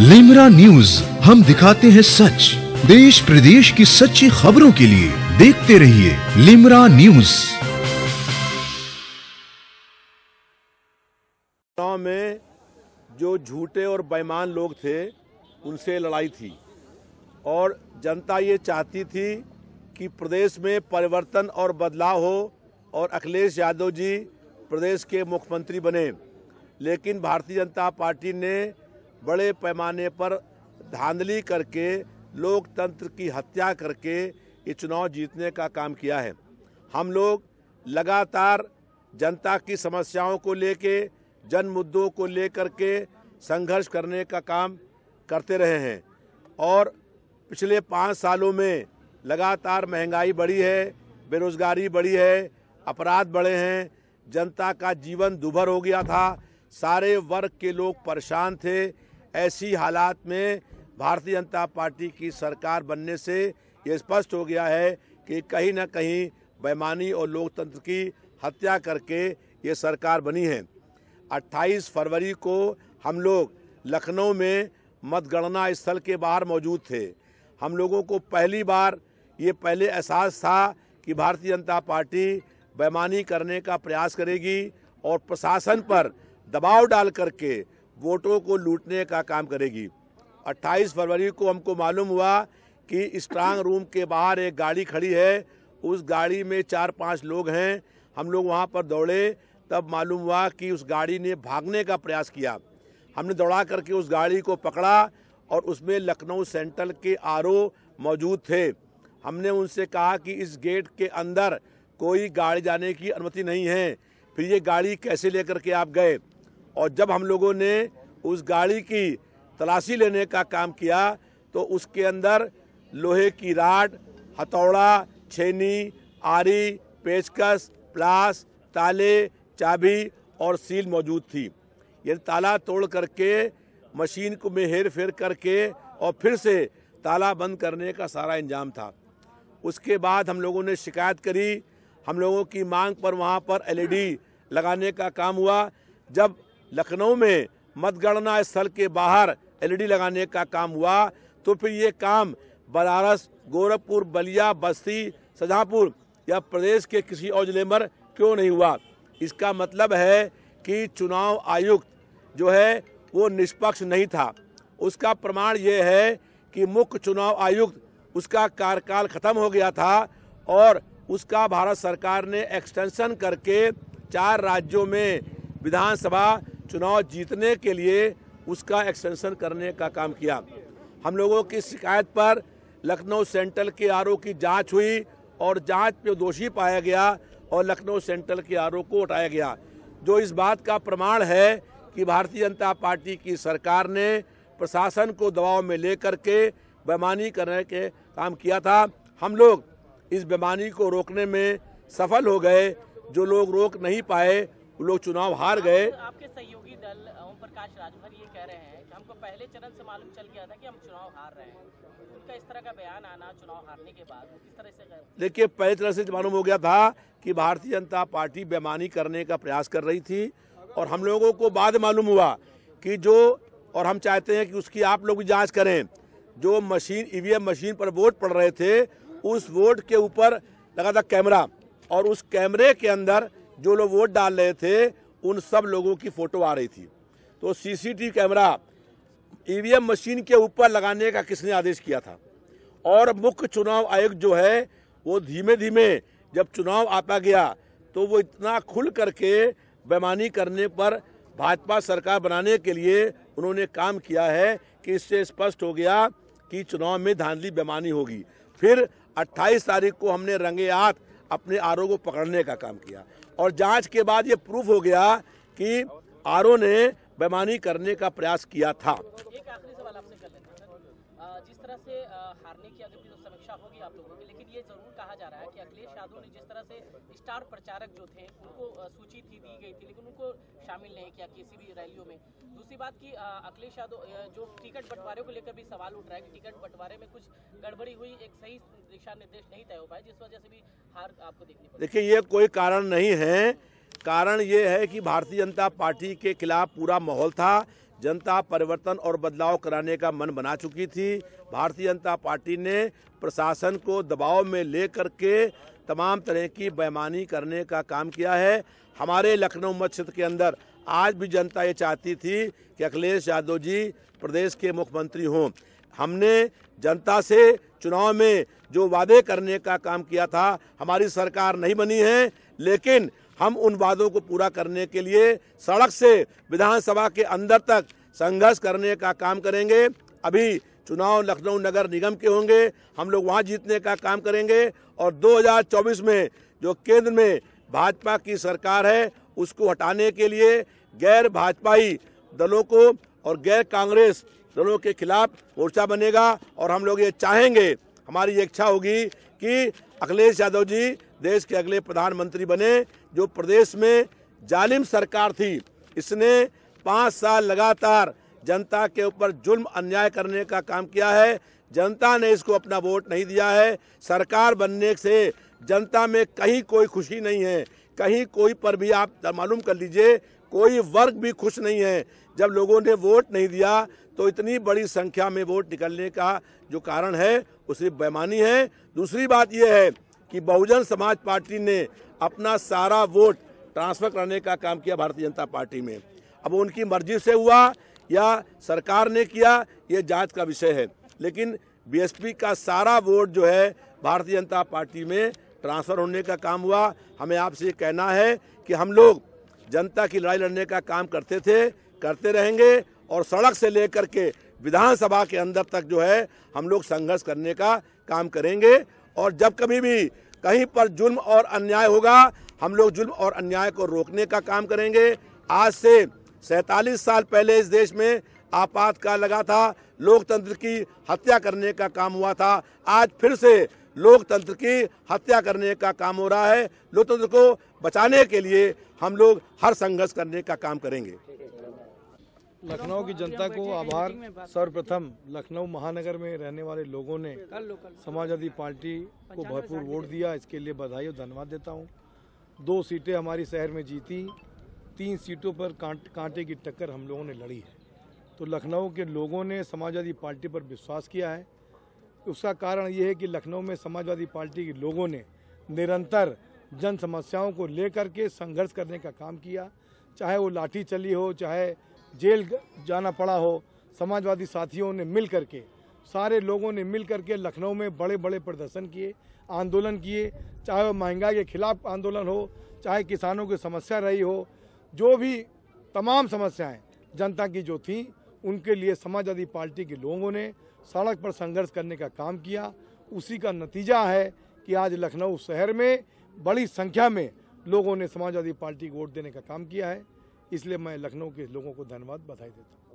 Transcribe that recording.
Limra news, हम दिखाते हैं सच। देश प्रदेश की सच्ची खबरों के लिए देखते रहिए लिमरा न्यूज़। में जो झूठे और बेईमान लोग थे, उनसे लड़ाई थी। और जनता ये चाहती थी कि प्रदेश में परिवर्तन और बदलाव हो और अखिलेश यादव जी प्रदेश के मुख्यमंत्री बने। लेकिन भारतीय जनता पार्टी ने बड़े पैमाने पर धांधली करके, लोकतंत्र की हत्या करके ये चुनाव जीतने का काम किया है। हम लोग लगातार जनता की समस्याओं को लेके जन मुद्दों को लेकर के संघर्ष करने का काम करते रहे हैं। और पिछले पाँच सालों में लगातार महँगाई बढ़ी है, बेरोजगारी बढ़ी है, अपराध बढ़े हैं, जनता का जीवन दुभर हो गया था, सारे वर्ग के लोग परेशान थे ऐसी हालात में भारतीय जनता पार्टी की सरकार बनने से ये स्पष्ट हो गया है कि कहीं ना कहीं बेमानी और लोकतंत्र की हत्या करके ये सरकार बनी है। 28 फरवरी को हम लोग लखनऊ में मतगणना स्थल के बाहर मौजूद थे। हम लोगों को पहली बार ये पहले एहसास था कि भारतीय जनता पार्टी बेमानी करने का प्रयास करेगी और प्रशासन पर दबाव डाल करके वोटों को लूटने का काम करेगी। 28 फरवरी को हमको मालूम हुआ कि स्ट्रांग रूम के बाहर एक गाड़ी खड़ी है। उस गाड़ी में चार पाँच लोग हैं। हम लोग वहाँ पर दौड़े। तब मालूम हुआ कि उस गाड़ी ने भागने का प्रयास किया। हमने दौड़ा करके उस गाड़ी को पकड़ा और उसमें लखनऊ सेंट्रल के आरओ मौजूद थे। हमने उनसे कहा कि इस गेट के अंदर कोई गाड़ी जाने की अनुमति नहीं है। फिर ये गाड़ी कैसे लेकर के आप गए? और जब हम लोगों ने उस गाड़ी की तलाशी लेने का काम किया तो उसके अंदर लोहे की राड, हथौड़ा, छेनी, आरी, पेचकस, प्लास, ताले, चाबी और सील मौजूद थी। ये ताला तोड़ करके, मशीन को में हेर फेर करके और फिर से ताला बंद करने का सारा इंजाम था। उसके बाद हम लोगों ने शिकायत करी। हम लोगों की मांग पर वहाँ पर एलईडी लगाने का काम हुआ। जब लखनऊ में मतगणना स्थल के बाहर एलईडी लगाने का काम हुआ। तो फिर ये काम बनारस, गोरखपुर, बलिया, बस्ती शाहजहाँपुर या प्रदेश के किसी और ज़िले में क्यों नहीं हुआ? इसका मतलब है कि चुनाव आयुक्त जो है, वो निष्पक्ष नहीं था। उसका प्रमाण ये है कि मुख्य चुनाव आयुक्त, उसका कार्यकाल खत्म हो गया था और उसका भारत सरकार ने एक्सटेंशन करके चार राज्यों में विधानसभा चुनाव जीतने के लिए उसका एक्सटेंशन करने का काम किया। हम लोगों की शिकायत पर लखनऊ सेंट्रल के आरओ की जाँच हुई और जाँच में दोषी पाया गया और लखनऊ सेंट्रल के आरओ को उठाया गया। जो इस बात का प्रमाण है कि भारतीय जनता पार्टी की सरकार ने प्रशासन को दबाव में लेकर के बेमानी करने के काम किया था। हम लोग इस बेमानी को रोकने में सफल हो गए। जो लोग रोक नहीं पाए, वो लोग चुनाव हार गए आपके सहयोगी दल ओम प्रकाश राजभर ये कह रहे हैं कि हमको पहले चरण से मालूम चल गया था कि हम चुनाव हार रहे हैं। उनका इस तरह का बयान आना चुनाव हारने के बाद किस तरह से देखिए, पहले तरह से मालूम हो गया था कि भारतीय जनता पार्टी बेमानी करने का प्रयास कर रही थी और हम लोगों को बाद मालूम हुआ कि जो, और हम चाहते हैं कि उसकी आप लोग भी जाँच करें, जो मशीन, ईवीएम मशीन पर वोट पड़ रहे थे, उस वोट के ऊपर लगा था कैमरा और उस कैमरे के अंदर जो लोग वोट डाल रहे थे, उन सब लोगों की फ़ोटो आ रही थी। तो सीसीटीवी कैमरा ईवीएम मशीन के ऊपर लगाने का किसने आदेश किया था? और मुख्य चुनाव आयोग जो है, वो धीमे धीमे जब चुनाव आता गया तो वो इतना खुल करके बेमानी करने पर भाजपा सरकार बनाने के लिए उन्होंने काम किया है कि इससे स्पष्ट हो गया कि चुनाव में धांधली बेमानी होगी। फिर 28 तारीख को हमने रंगे हाथ अपने आरोप को पकड़ने का काम किया। और जाँच के बाद ये प्रूफ हो गया कि आरओ ने बेमानी करने का प्रयास किया था। एक आखिरी सवाल आपसे कर लेते हैं जिस तरह से हारने की अगर तो समीक्षा होगी आप लोगों की लेकिन ये ज़रूर कहा जा रहा है कि अखिलेश यादव ने जिस तरह से स्टार प्रचारक जो थे उनको सूची थी दी गई थी लेकिन उनको शामिल नहीं किया किसी भी रैलियों में। दूसरी बात की अखिलेश यादव जो टिकट बंटवारे को लेकर भी सवाल उठ रहा है कि टिकट बंटवारे में कुछ गड़बड़ी हुई एक सही दिशा निर्देश नहीं तय हो पाए जिस वजह से भी हार आपको देखनी देखिए ये कोई कारण नहीं है कारण ये है कि भारतीय जनता पार्टी के खिलाफ पूरा माहौल था, जनता परिवर्तन और बदलाव कराने का मन बना चुकी थी। भारतीय जनता पार्टी ने प्रशासन को दबाव में लेकर के तमाम तरह की बेमानी करने का काम किया है। हमारे लखनऊ मत क्षेत्र के अंदर आज भी जनता ये चाहती थी कि अखिलेश यादव जी प्रदेश के मुख्यमंत्री हों। हमने जनता से चुनाव में जो वादे करने का काम किया था, हमारी सरकार नहीं बनी है, लेकिन हम उन वादों को पूरा करने के लिए सड़क से विधानसभा के अंदर तक संघर्ष करने का काम करेंगे। अभी चुनाव लखनऊ नगर निगम के होंगे, हम लोग वहाँ जीतने का काम करेंगे और 2024 में जो केंद्र में भाजपा की सरकार है, उसको हटाने के लिए गैर भाजपाई दलों को और गैर कांग्रेस दलों के खिलाफ मोर्चा बनेगा और हम लोग ये चाहेंगे। हमारी ये इच्छा होगी कि अखिलेश यादव जी देश के अगले प्रधानमंत्री बने जो प्रदेश में जालिम सरकार थी, इसने पाँच साल लगातार जनता के ऊपर जुल्म अन्याय करने का काम किया है। जनता ने इसको अपना वोट नहीं दिया है। सरकार बनने से जनता में कहीं कोई खुशी नहीं है। कहीं कोई पर भी आप मालूम कर लीजिए, कोई वर्ग भी खुश नहीं है। जब लोगों ने वोट नहीं दिया तो इतनी बड़ी संख्या में वोट निकलने का जो कारण है सिर्फ़ बेमानी है। दूसरी बात यह है कि बहुजन समाज पार्टी ने अपना सारा वोट ट्रांसफ़र करने का काम किया भारतीय जनता पार्टी में। अब उनकी मर्ज़ी से हुआ या सरकार ने किया, ये जाँच का विषय है। लेकिन बीएसपी का सारा वोट जो है भारतीय जनता पार्टी में ट्रांसफ़र होने का काम हुआ। हमें आपसे ये कहना है कि हम लोग जनता की लड़ाई लड़ने का काम करते थे, करते रहेंगे और सड़क से लेकर के विधानसभा के अंदर तक जो है हम लोग संघर्ष करने का काम करेंगे। और जब कभी भी कहीं पर जुल्म और अन्याय होगा, हम लोग जुल्म और अन्याय को रोकने का काम करेंगे। आज से सैतालीस साल पहले इस देश में आपातकाल लगा था। लोकतंत्र की हत्या करने का काम हुआ था। आज फिर से लोकतंत्र की हत्या करने का काम हो रहा है। लोकतंत्र को बचाने के लिए हम लोग हर संघर्ष करने का काम करेंगे। लखनऊ की जनता को आभार। सर्वप्रथम लखनऊ महानगर में रहने वाले लोगों ने समाजवादी पार्टी को भरपूर वोट दिया। इसके लिए बधाई और धन्यवाद देता हूँ। दो सीटें हमारी शहर में जीती। तीन सीटों पर कांट, की टक्कर हम लोगों ने लड़ी है। तो लखनऊ के लोगों ने समाजवादी पार्टी पर विश्वास किया है। उसका कारण ये है कि लखनऊ में समाजवादी पार्टी के लोगों ने निरंतर जन समस्याओं को लेकर के संघर्ष करने का काम किया। चाहे वो लाठी चली हो चाहे जेल जाना पड़ा हो, समाजवादी साथियों ने मिल करके, सारे लोगों ने मिल करके लखनऊ में बड़े बड़े प्रदर्शन किए, आंदोलन किए, चाहे वो महँगाई के खिलाफ आंदोलन हो, चाहे किसानों की समस्या रही हो, जो भी तमाम समस्याएँ जनता की जो थी, उनके लिए समाजवादी पार्टी के लोगों ने सड़क पर संघर्ष करने का काम किया। उसी का नतीजा है कि आज लखनऊ शहर में बड़ी संख्या में लोगों ने समाजवादी पार्टी को वोट देने का काम किया है। इसलिए मैं लखनऊ के लोगों को धन्यवाद बधाई देता हूँ।